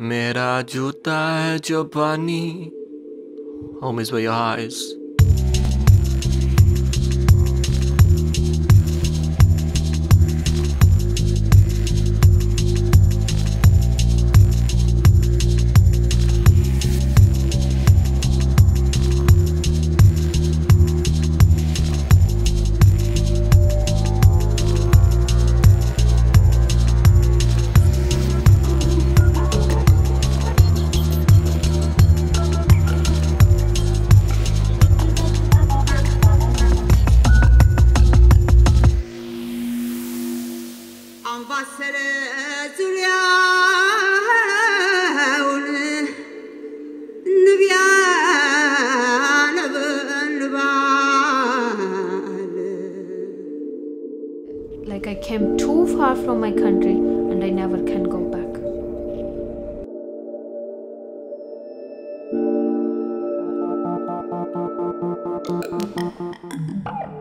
मेरा जूता है जो पानी Home is where your heart is. Like I came too far from my country and I never can go back. Mm-hmm.